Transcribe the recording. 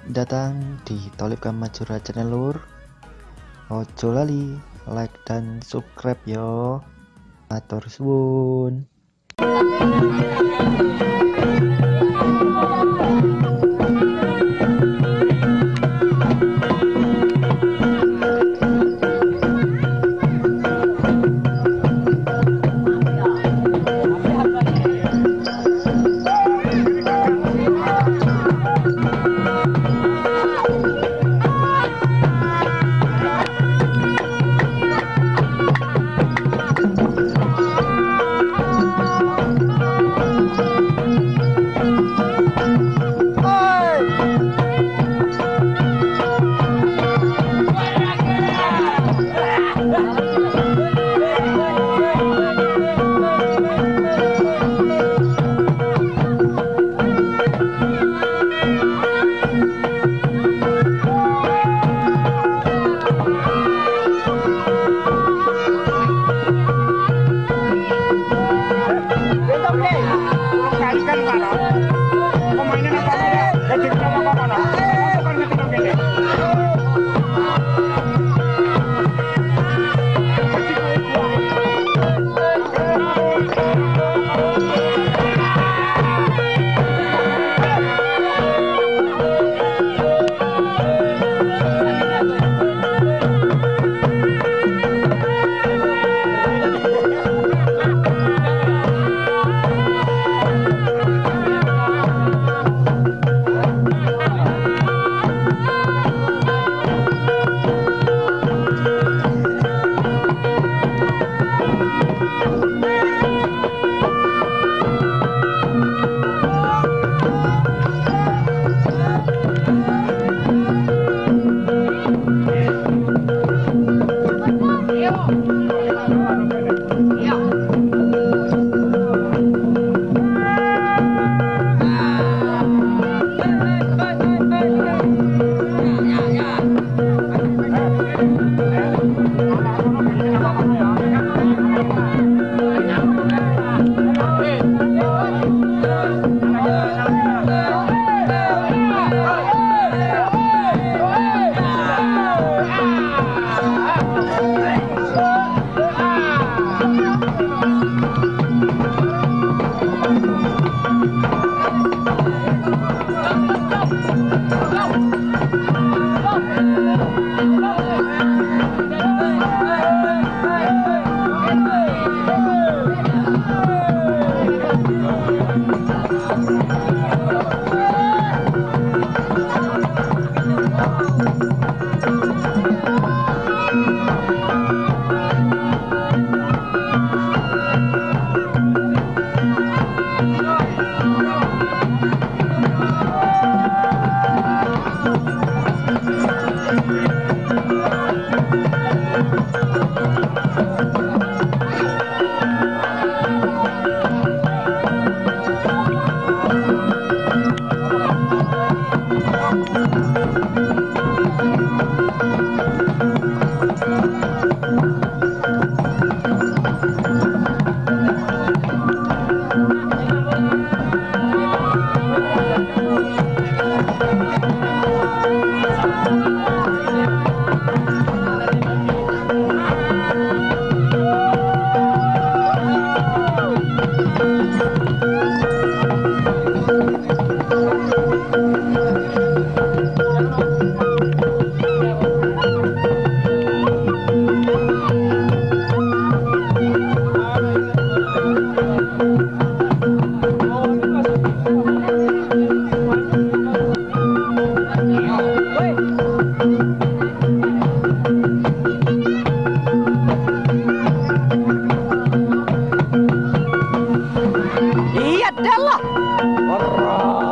Selamat datang di Tolip Kamajura Channel Lur. Ojo lali like dan subscribe yo. Atur suwun. 了。어라.